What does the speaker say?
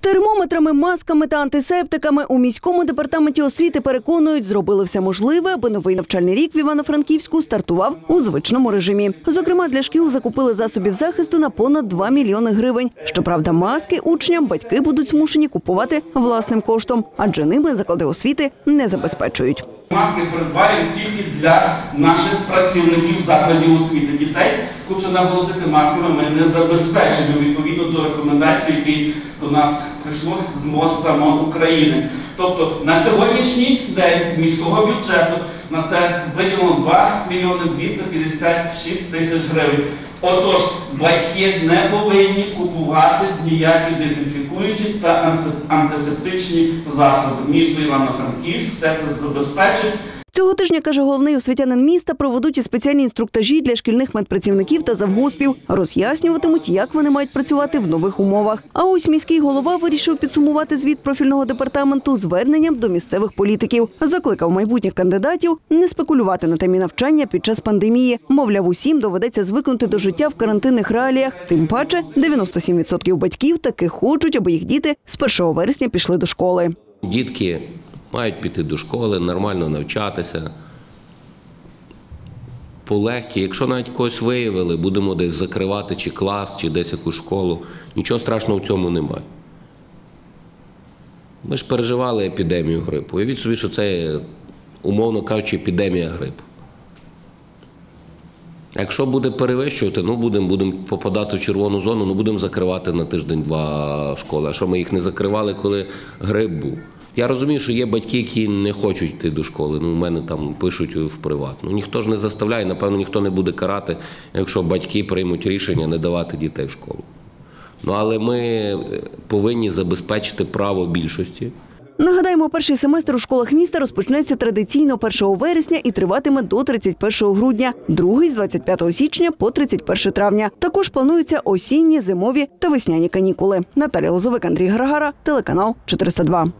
Термометрами, масками та антисептиками у міському департаменті освіти переконують, зробили все можливе, аби новий навчальний рік в Івано-Франківську стартував у звичному режимі. Зокрема, для шкіл закупили засобів захисту на понад 2 мільйони гривень. Щоправда, маски учням батьки будуть змушені купувати власним коштом, адже ними заклади освіти не забезпечують. Маски придбаємо тільки для наших працівників закладів освіти. Дітей хочу наголосити, масками ми не забезпечені відповідно до рекомендацій, які до нас прийшло з моста України. Тобто на сьогоднішній день з міського бюджету на це виділено 2 мільйони 256 тисяч гривень. Отож, батьки не повинні купувати ніякі дезінфікуючі та анти- антисептичні засоби. Місто Івано-Франківськ все це забезпечить. Цього тижня, каже головний освітянин міста, проведуть і спеціальні інструктажі для шкільних медпрацівників та завгоспів. Роз'яснюватимуть, як вони мають працювати в нових умовах. А ось міський голова вирішив підсумувати звіт профільного департаменту зверненням до місцевих політиків. Закликав майбутніх кандидатів не спекулювати на темі навчання під час пандемії. Мовляв, усім доведеться звикнути до життя в карантинних реаліях. Тим паче, 97% батьків таки хочуть, аби їх діти з 1 вересня пішли до школи. Дітки мають піти до школи, нормально навчатися. Полегкі, якщо навіть когось виявили, будемо десь закривати чи клас, чи десь якусь школу. Нічого страшного в цьому немає. Ми ж переживали епідемію грипу. Уявіть собі, що це, умовно кажучи, епідемія грипу. Якщо буде перевищувати, ну будемо будемо попадати в червону зону, ну будемо закривати на тиждень-два школи. А що ми їх не закривали, коли грип був? Я розумію, що є батьки, які не хочуть йти до школи. Ну, у мене там пишуть в приват. Ну ніхто ж не заставляє, напевно, ніхто не буде карати, якщо батьки приймуть рішення не давати дітей в школу. Ну але ми е, повинні забезпечити право більшості. Нагадаємо, перший семестр у школах міста розпочнеться традиційно 1 вересня і триватиме до 31 грудня, другий з 25 січня по 31 травня. Також плануються осінні, зимові та весняні канікули. Наталя Лозовик, Андрій Гаргара, телеканал 402.